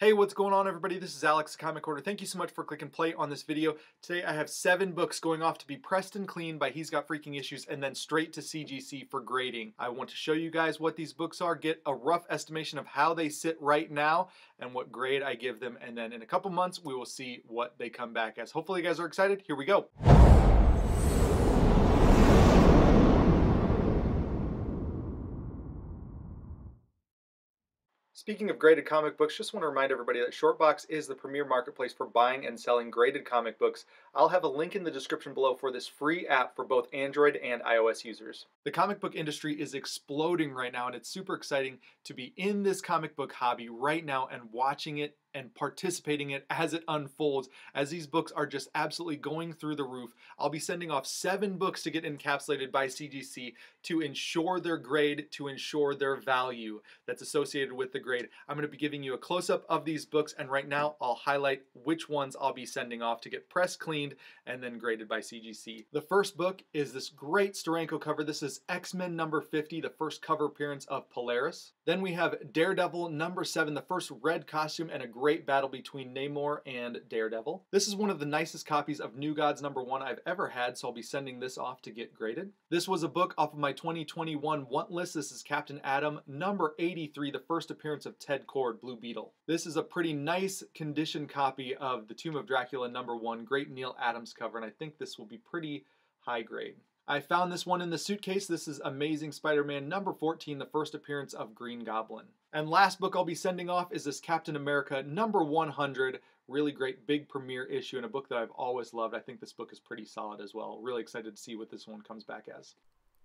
Hey, what's going on everybody? This is Alex Comic Hoarder. Thank you so much for clicking play on this video. Today I have seven books going off to be pressed and cleaned by He's Got Freaking Issues and then straight to CGC for grading. I want to show you guys what these books are, get a rough estimation of how they sit right now and what grade I give them and then in a couple months we will see what they come back as. Hopefully you guys are excited. Here we go. Speaking of graded comic books, just want to remind everybody that Shortbox is the premier marketplace for buying and selling graded comic books. I'll have a link in the description below for this free app for both Android and iOS users. The comic book industry is exploding right now, and it's super exciting to be in this comic book hobby right now and watching it and participating in it as it unfolds, as these books are just absolutely going through the roof. I'll be sending off seven books to get encapsulated by CGC to ensure their grade, to ensure their value that's associated with the grade. I'm going to be giving you a close-up of these books, and right now I'll highlight which ones I'll be sending off to get press cleaned and then graded by CGC. The first book is this great Steranko cover. This is X-Men number 50, the first cover appearance of Polaris. Then we have Daredevil number 7, the first red costume and a great battle between Namor and Daredevil. This is one of the nicest copies of New Gods number 1 I've ever had, so I'll be sending this off to get graded. This was a book off of my 2021 want list. This is Captain Atom number 83, the first appearance of Ted Kord, Blue Beetle. This is a pretty nice condition copy of The Tomb of Dracula number 1, great Neal Adams cover, and I think this will be pretty high grade. I found this one in the suitcase. This is Amazing Spider-Man number 14, the first appearance of Green Goblin. And last book I'll be sending off is this Captain America number 100, really great big premiere issue and a book that I've always loved. I think this book is pretty solid as well. Really excited to see what this one comes back as.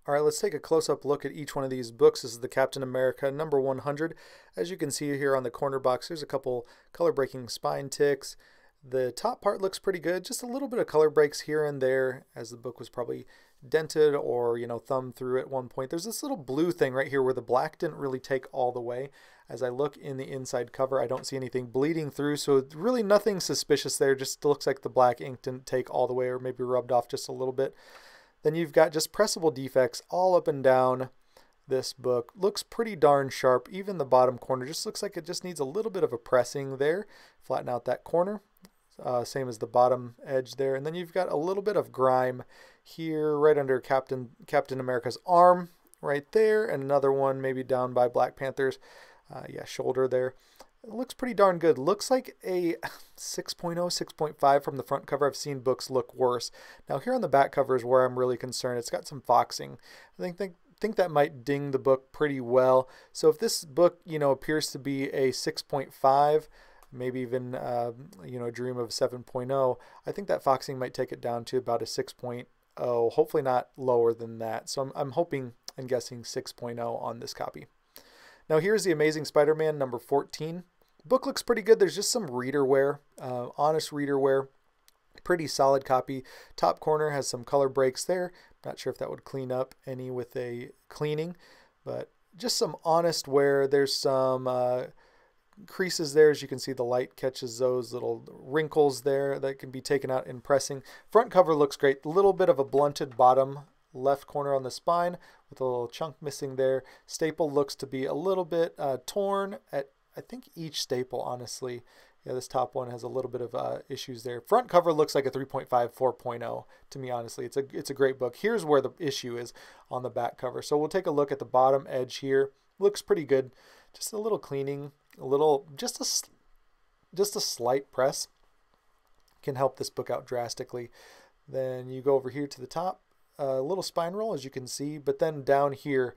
All right, let's take a close-up look at each one of these books. This is the Captain America number 100. As you can see here on the corner box, there's a couple color-breaking spine ticks. The top part looks pretty good, just a little bit of color breaks here and there as the book was probably dented or you know thumbed through at one point. There's this little blue thing right here where the black didn't really take all the way. As I look in the inside cover, I don't see anything bleeding through, so really nothing suspicious there. Just looks like the black ink didn't take all the way or maybe rubbed off just a little bit. Then you've got just pressable defects all up and down this book. Looks pretty darn sharp. Even the bottom corner just looks like it just needs a little bit of a pressing there. Flatten out that corner. Uh, same as the bottom edge there. And then you've got a little bit of grime here right under Captain Captain America's arm right there. And another one maybe down by Black Panther's uh, yeah, shoulder there. It looks pretty darn good. Looks like a 6.0, 6.5 from the front cover. I've seen books look worse. Now here on the back cover is where I'm really concerned. It's got some foxing. I think, think think that might ding the book pretty well. So if this book, you know, appears to be a 6.5, maybe even uh, you know dream of 7.0 i think that foxing might take it down to about a 6.0 hopefully not lower than that so i'm, I'm hoping and guessing 6.0 on this copy now here's the amazing spider-man number 14 book looks pretty good. There's just some reader wear uh, honest reader wear. Pretty solid copy. Top corner has some color breaks there. Not sure if that would clean up any with a cleaning but just some honest wear. There's some uh, creases there. As you can see the light catches those little wrinkles there that can be taken out in pressing. Front cover looks great. A little bit of a blunted bottom left corner on the spine with a little chunk missing there. Staple looks to be a little bit uh, torn at I think each staple honestly yeah this top one has a little bit of uh, issues there. Front cover looks like a 3.5 4.0 to me honestly. It's a it's a great book. Here's where the issue is on the back cover. So we'll take a look at the bottom edge here. Looks pretty good. Just a little cleaning a little, just a, just a slight press can help this book out drastically. Then you go over here to the top, a little spine roll as you can see, but then down here,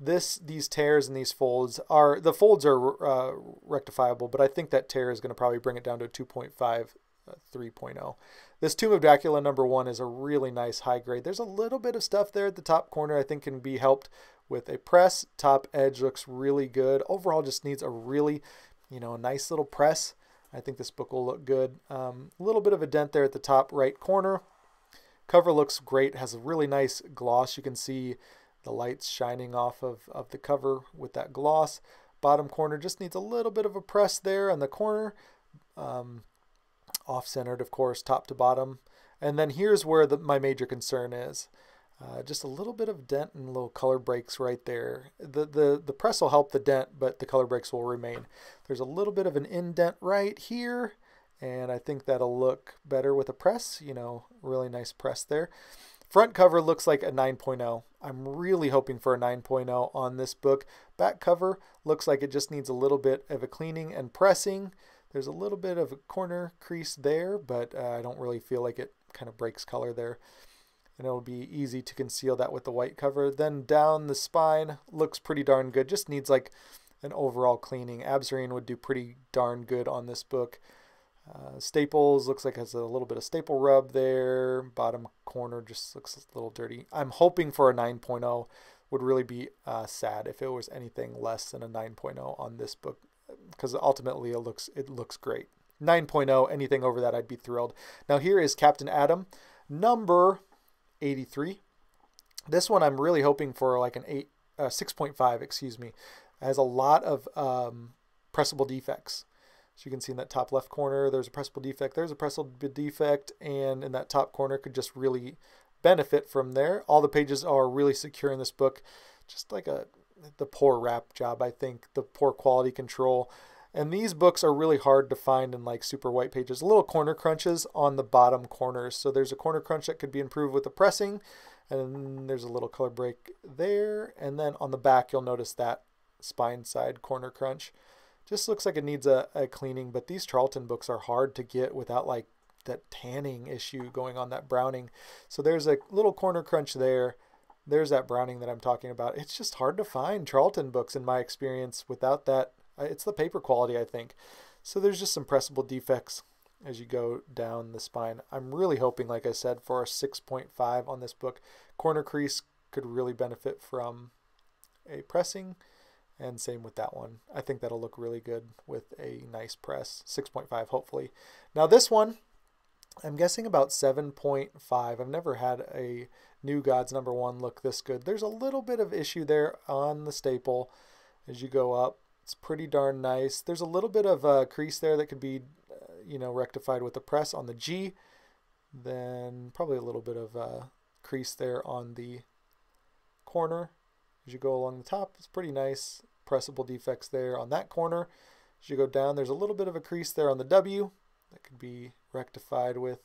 this these tears and these folds are the folds are uh, rectifiable, but I think that tear is going to probably bring it down to a 2.5, uh, 3.0. This Tomb of Dracula number one is a really nice high grade. There's a little bit of stuff there at the top corner I think can be helped with a press. Top edge looks really good. Overall, just needs a really, you know, nice little press. I think this book will look good. A um, little bit of a dent there at the top right corner. Cover looks great. Has a really nice gloss. You can see the lights shining off of, of the cover with that gloss. Bottom corner just needs a little bit of a press there on the corner. Um, off-centered, of course, top to bottom. And then here's where the, my major concern is. Uh, just a little bit of dent and little color breaks right there. The, the, the press will help the dent, but the color breaks will remain. There's a little bit of an indent right here, and I think that'll look better with a press. You know, really nice press there. Front cover looks like a 9.0. I'm really hoping for a 9.0 on this book. Back cover looks like it just needs a little bit of a cleaning and pressing. There's a little bit of a corner crease there, but uh, I don't really feel like it kind of breaks color there. And it'll be easy to conceal that with the white cover. Then down the spine looks pretty darn good. Just needs like an overall cleaning. Absorene would do pretty darn good on this book. Uh, staples looks like has a little bit of staple rub there. Bottom corner just looks a little dirty. I'm hoping for a 9.0. Would really be uh, sad if it was anything less than a 9.0 on this book, because ultimately it looks it looks great. 9.0, anything over that, I'd be thrilled. Now here is Captain Atom, number 83. This one I'm really hoping for like an 8, uh, 6.5, excuse me. It has a lot of um, pressable defects. So you can see in that top left corner, there's a pressable defect. There's a pressable defect, and in that top corner could just really benefit from there. All the pages are really secure in this book. Just like a the poor wrap job, I think, the poor quality control. And these books are really hard to find in like super white pages. Little corner crunches on the bottom corners. So there's a corner crunch that could be improved with the pressing. And there's a little color break there. And then on the back, you'll notice that spine side corner crunch. Just looks like it needs a, a cleaning, but these Charlton books are hard to get without like that tanning issue going on that browning. So there's a little corner crunch there. There's that browning that I'm talking about. It's just hard to find Charlton books in my experience without that. Uh, it's the paper quality, I think. So there's just some pressable defects as you go down the spine. I'm really hoping, like I said, for a 6.5 on this book. Corner crease could really benefit from a pressing. And same with that one. I think that'll look really good with a nice press. 6.5, hopefully. Now, this one, I'm guessing about 7.5. I've never had a New Gods number one look this good. There's a little bit of issue there on the staple as you go up. It's pretty darn nice. There's a little bit of a crease there that could be, uh, you know, rectified with the press on the G. Then probably a little bit of a crease there on the corner as you go along the top, it's pretty nice. Pressable defects there on that corner. As you go down, there's a little bit of a crease there on the W that could be rectified with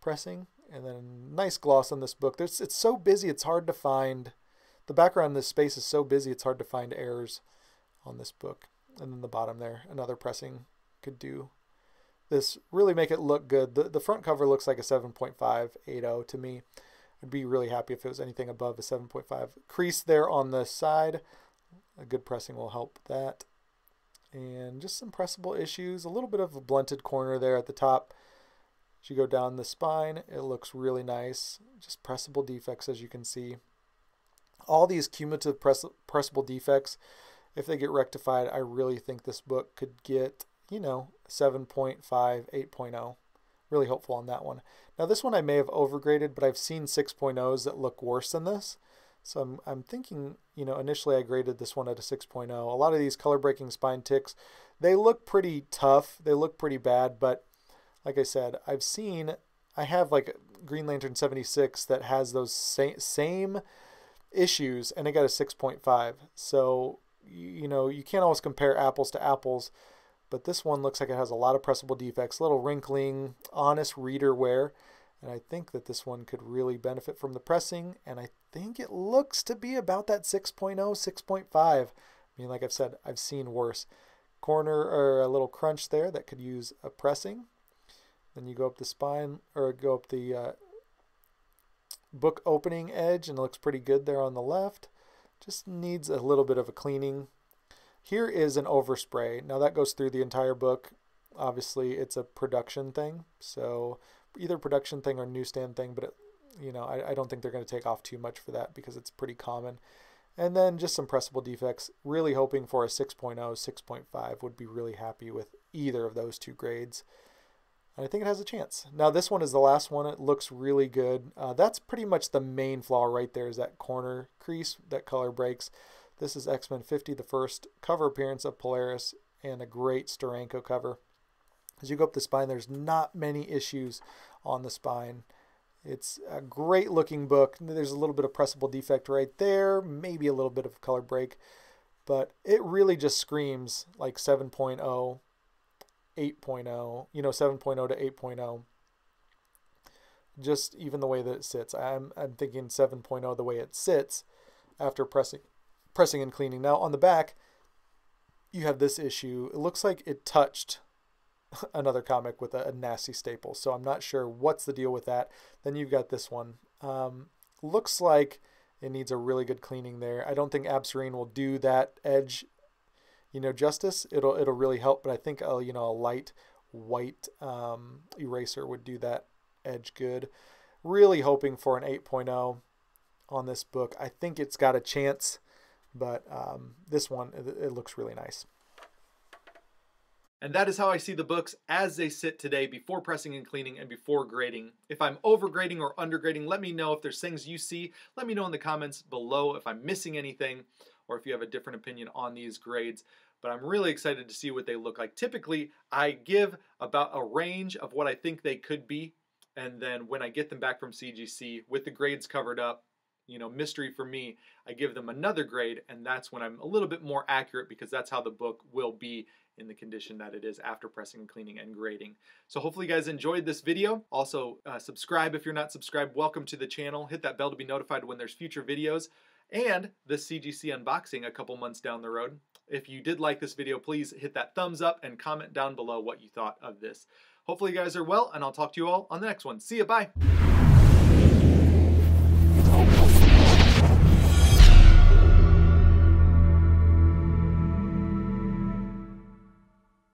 pressing. And then nice gloss on this book. There's, it's so busy, it's hard to find. The background in this space is so busy, it's hard to find errors on this book. And then the bottom there, another pressing could do this really make it look good. The, the front cover looks like a 7.580 to me. I'd be really happy if it was anything above a 7.5. Crease there on the side. A good pressing will help that. And just some pressable issues. A little bit of a blunted corner there at the top. As you go down the spine, it looks really nice. Just pressable defects as you can see. All these cumulative press pressable defects, if they get rectified, I really think this book could get, you know, 7.5, 8.0 really hopeful on that one. Now this one I may have overgraded, but I've seen 6.0s that look worse than this. So I'm, I'm thinking, you know, initially I graded this one at a 6.0. A lot of these color breaking spine ticks, they look pretty tough. They look pretty bad, but like I said, I've seen, I have like Green Lantern 76 that has those same, same issues and it got a 6.5. So, you know, you can't always compare apples to apples but this one looks like it has a lot of pressable defects, a little wrinkling, honest reader wear. And I think that this one could really benefit from the pressing. And I think it looks to be about that 6.0, 6.5. I mean, like I've said, I've seen worse. Corner or a little crunch there that could use a pressing. Then you go up the spine or go up the uh, book opening edge and it looks pretty good there on the left. Just needs a little bit of a cleaning here is an overspray. Now that goes through the entire book. Obviously, it's a production thing, so either production thing or newsstand thing. But it, you know, I, I don't think they're going to take off too much for that because it's pretty common. And then just some pressable defects. Really hoping for a 6.0, 6.5. Would be really happy with either of those two grades. And I think it has a chance. Now this one is the last one. It looks really good. Uh, that's pretty much the main flaw right there is that corner crease, that color breaks. This is X-Men 50, the first cover appearance of Polaris, and a great Steranko cover. As you go up the spine, there's not many issues on the spine. It's a great looking book. There's a little bit of pressable defect right there, maybe a little bit of color break, but it really just screams like 7.0, 8.0, you know, 7.0 to 8.0. Just even the way that it sits. I'm, I'm thinking 7.0 the way it sits after pressing pressing and cleaning. Now on the back, you have this issue. It looks like it touched another comic with a, a, nasty staple. So I'm not sure what's the deal with that. Then you've got this one. Um, looks like it needs a really good cleaning there. I don't think Absorene will do that edge, you know, justice. It'll it'll really help, but I think a, you know a light white um, eraser would do that edge good. Really hoping for an 8.0 on this book. I think it's got a chance, but um, this one it, it looks really nice. And that is how I see the books as they sit today before pressing and cleaning and before grading. If I'm overgrading or undergrading, let me know if there's things you see. Let me know in the comments below if I'm missing anything or if you have a different opinion on these grades. But I'm really excited to see what they look like. Typically, I give about a range of what I think they could be. And then when I get them back from CGC with the grades covered up, you know, mystery for me, I give them another grade, and that's when I'm a little bit more accurate because that's how the book will be in the condition that it is after pressing cleaning and grading. So hopefully you guys enjoyed this video. Also uh, subscribe if you're not subscribed. Welcome to the channel. Hit that bell to be notified when there's future videos and the CGC unboxing a couple months down the road. If you did like this video, please hit that thumbs up and comment down below what you thought of this. Hopefully you guys are well, and I'll talk to you all on the next one. See ya, bye!